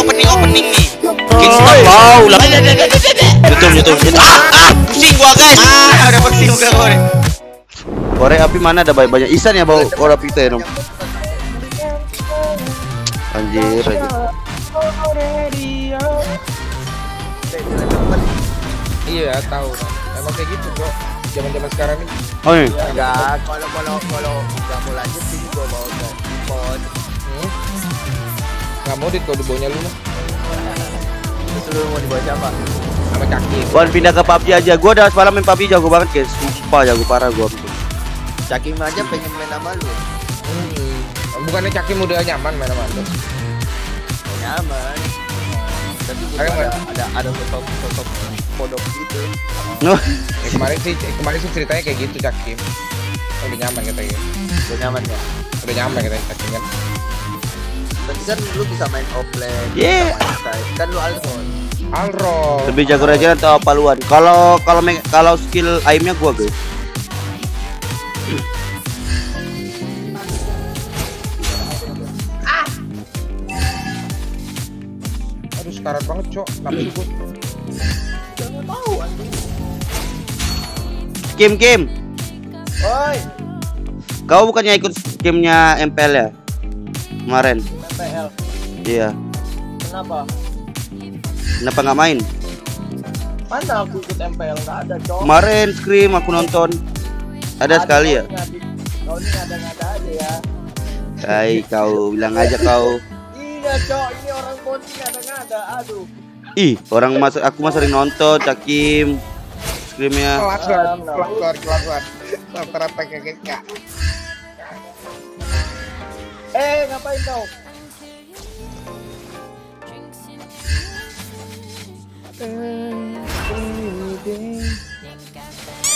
opening opening nih. Kingston mau lah. YouTube YouTube YouTube. Ah, ah, pusing gua guys. Ah, udah pusing gua kore. Korek api mana ada banyak banyak isan ya bau korek api teh dong. Anjir aja. Iya tahu. Emang kayak gitu kok. Zaman-zaman sekarang ini. Oh iya. Enggak, kalau kalau kalau nggak mau lanjut sih gua mau mau Nggak mau dit kalau dibawanya lu mah. Terus lu mau dibawa siapa? Sama kaki. Gua pindah ke PUBG aja. Gua udah semalam main PUBG jago banget guys. Sumpah jago parah gua. Cakim aja pengen main sama lu. Hmm. Bukannya kaki muda nyaman main sama lu. Nyaman. Tapi ada, ada ada sosok sosok podok gitu. No. Eh, kemarin sih kemarin sih ceritanya kayak gitu Cakim. Udah nyaman katanya. Udah nyaman ya. Udah nyaman katanya Cakim kan. Tapi kan lu bisa main offline, Yeah. Kan lu Alphon. Alro. Lebih jago aja atau paluan. Kalau kalau me- kalau skill aimnya gua guys. Aduh sekarat banget cok. Tapi gua Jangan tahu anjing. Kim Kim. Oi, Kau bukannya ikut gamenya MPL ya? Kemarin. Iya. Kenapa? Kenapa nggak main? Mana aku ikut MPL enggak ada, Cok. Kemarin scream aku nonton. Ada sekali ya? Kau ini ngada-ngada aja ya. Hai kau bilang aja kau. Iya, Cok. Ini orang boti ngada-ngada. Aduh. Ih, orang mas aku mah sering nonton Cakim. Screamnya. kelas kelas kelas kelas kelas. Rata-rata kayak kak. Eh, ngapain kau?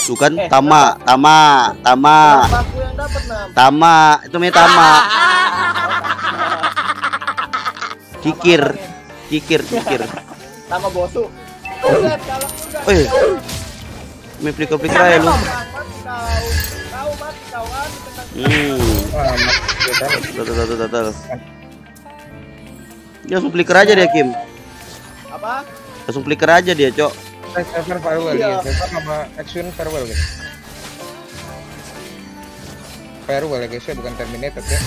Tuh kan Tama, Tama, Tama, Kenapa aku yang dapat nam? Tama. Itu namanya Tama. Kikir. Kikir, kikir. Sama bosu. Oh, enggak. Wih. Main flicker-flicker aja lu. Hmm. Ya. Total, total, total. Dia langsung flicker aja dia, Kim. apa? Langsung flicker aja dia, Cok. Seven farewell Iya. ya. Seven sama action farewell guys. Farewell ya guys ya, bukan terminated ya.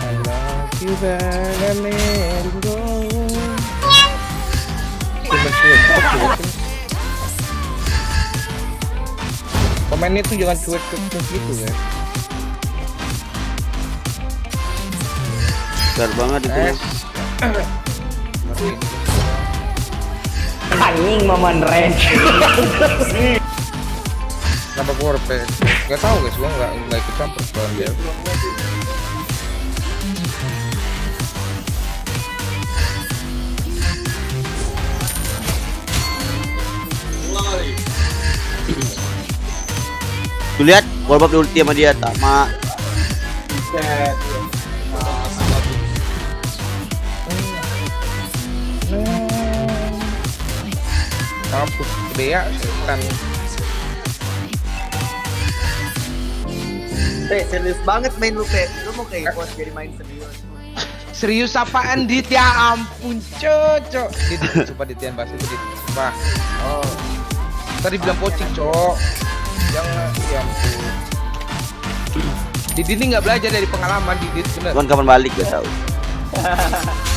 I love you let you go. Cuman cuek, kok cuek sih? Pemain itu jangan cuek-cuek gitu ya. Besar banget itu. Mati. Anjing maman range. Kenapa gua warpe? Gak tau guys, gua nggak nggak ikut campur kalau dia. Tuh lihat, wallbap di ulti sama dia, Tama. Kampus ya, setan. Eh, serius banget main lu, Pe. Lu mau kayak ikut jadi main serius. Serius apaan dit ya ampun cocok. Dit, sumpah dit yang bahas itu dit. Sumpah. Oh, Tadi bilang pocing cok. Jangan, ya ampun. Didi ini nggak belajar dari pengalaman Didit bener. Cuman kapan balik gak tahu.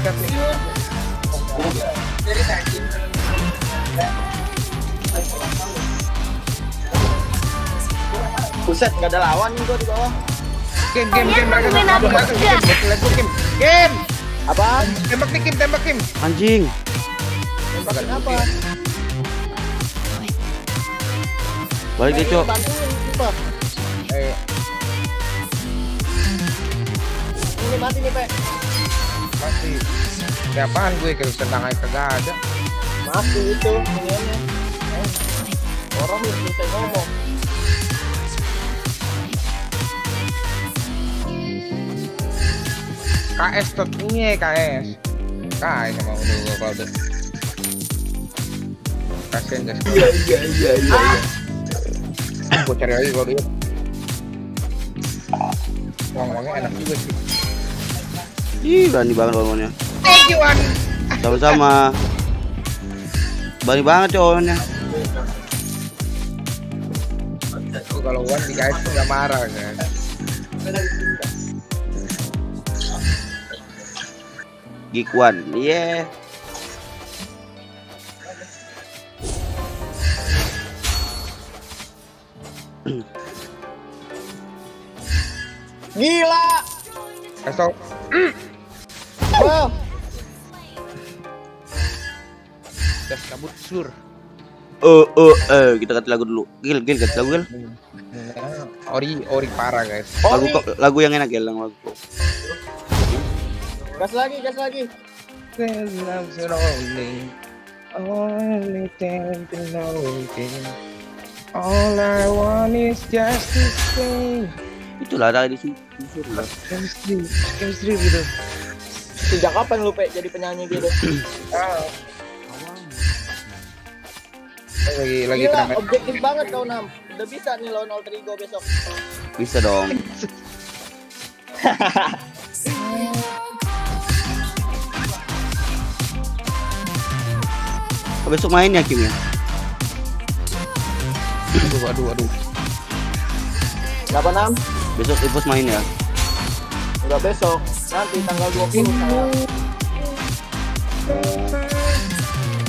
Sikat nih. buset, nggak ada lawan nih gua di bawah. Game game game mereka main mereka apa mereka enggak? game let's go game game Apa? tembak nih Kim tembak Kim Anjing. Tembakin apa? Balik dia, Cok. Eh Ini mati nih, Pe. Masih ya apaan gue kalau tendang aja kagak ada Mati itu, miniannya. Eh, Orang belum selesai ngomong. KS tetnya KS KS sama udah gua kalau udah kasihan guys. Iya iya iya iya. Gue cari lagi kalau dia. Uang-uangnya enak juga sih. Ih, berani banget lawannya. Thank you, Wan. Sama-sama. Berani banget cowoknya. Tuh, kalau Wan di tuh nggak marah kan. Geek One. Iya. Gila. Kasih tau. Wow. Gas kabut sur. Oh, oh, eh, kita ganti lagu dulu. Gil, Gil, ganti lagu, Gil. Nah, Ori, ori parah guys. Lagu lagu yang enak, Gil, yang lagu. Gas lagi, gas lagi. Only thing to know All I want is just to stay. Itulah ada di lah. Chemistry, chemistry gitu. Sejak kapan lu Pe, jadi penyanyi gitu? Ah. Lagi lagi Gila, kena objektif banget kau Nam. Udah bisa nih lawan alter ego besok. Bisa dong. Oh, besok main ya Kim ya? Aduh, aduh, aduh. Berapa Nam? Besok Ipos main ya? Udah besok. Nanti tanggal 20 saya.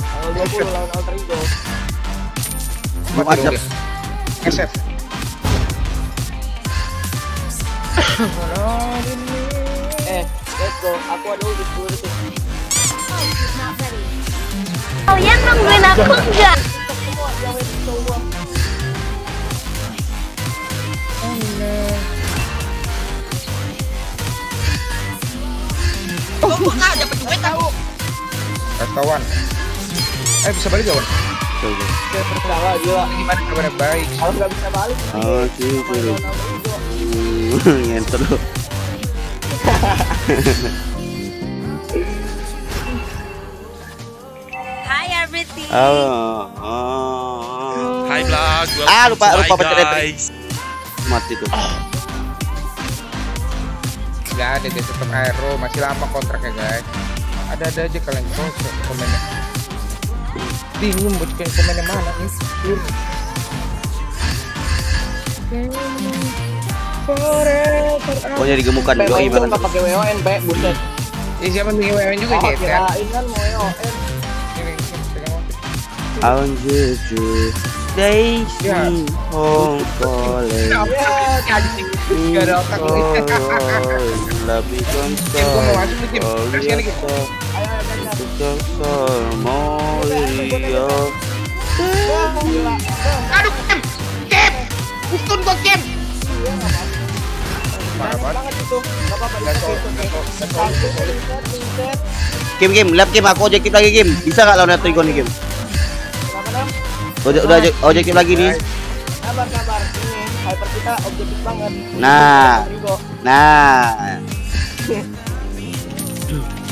Tanggal 20 lawan alter ego. WhatsApp. dia. SF. Eh, let's go. Aku ada udah 10 detik. Kalian nungguin aku enggak? Kastawan. Eh bisa balik gak, Wan? Coba. Dia bersalah gila. Gimana kabarnya baik? Kalau nggak bisa balik, Oh. Hmm, Ngentot lu. Hi everything. Oh, oh. Hi vlog, welcome Ah, lupa- lupa pencet guys. Mati tuh. Gak ada guys, tetap aero masih lama kontraknya guys. Ada ada aja kalian cocok komennya. Bingung buat bikin komennya mana nih? Sur. Oh, jadi gemukan tuh gimana? nggak pakai WON, Pe. Buset. Eh siapa nih WN juga Oh, dia? Kan? kirain kan mau WON. Ini, ini, pegang waktu. I want you gila. Aduh, Kim! Kim! Ustun gua, reset. Kim Kim, lihat Kim aku objektif lagi Kim. Bisa nggak lawan Trigon nih Nam? Udah, udah objek- objektif lagi nih. Sabar, sabar. Ini, hyper kita objektif banget. Nah. Nah,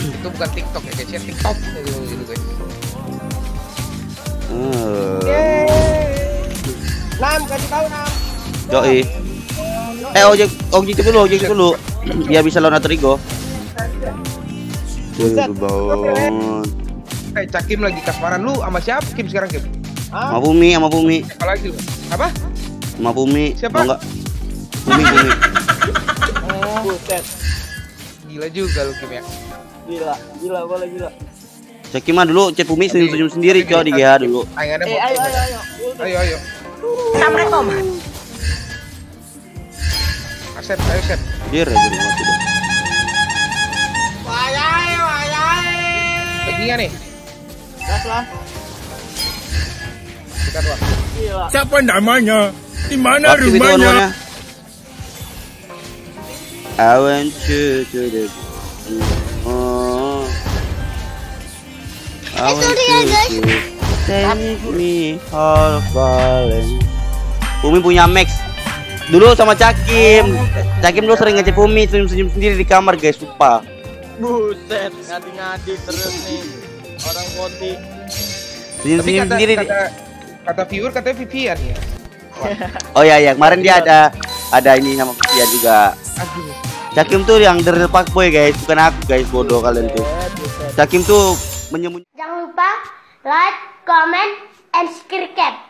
Itu bukan TikTok ya guys, ya TikTok itu, itu guys. Nam, kasih tahu, Nam. Yoi. Eh ojek objektif dulu, objektif dulu. Biar bisa lawan Trigo. Terbang. Eh, Cakim lagi kasmaran lu sama siapa Kim sekarang Kim? Sama Bumi, sama Bumi, Siapa lagi lu? Apa? sama Bumi. Siapa? Mau nggak? Bumi, Bumi. Buset. Gila juga lu Kim ya. Gila, gila, boleh gila. Ceki mah dulu chat Bumi senyum-senyum sendiri coy di GH dulu. Ayo, Eh, ayo, ayo, ayo. Ayo, ayo. Assalamualaikum. Asep, ayo Sep. Dia aja di mati deh. Backingnya nih. Gas lah. Kita doang. Gila. Siapa namanya? Di mana rumahnya? I want you to the oh. I want you to take me all falling. Punya Max. Dulu sama Cakim. Cakim dulu sering ngecek Bumi senyum-senyum sendiri di kamar guys, lupa. Buset, ngadi-ngadi terus nih. Orang koti. Senyum Tapi senyum kata, sendiri. kata, kata viewer katanya Vivian ya. Oh ya ya, kemarin dia ada ada ini nama dia juga. Aduh. Cakim tuh yang the real fuckboy guys, bukan aku guys, bodoh kalian tuh. Cakim tuh menyembunyi Jangan lupa like, comment, and subscribe.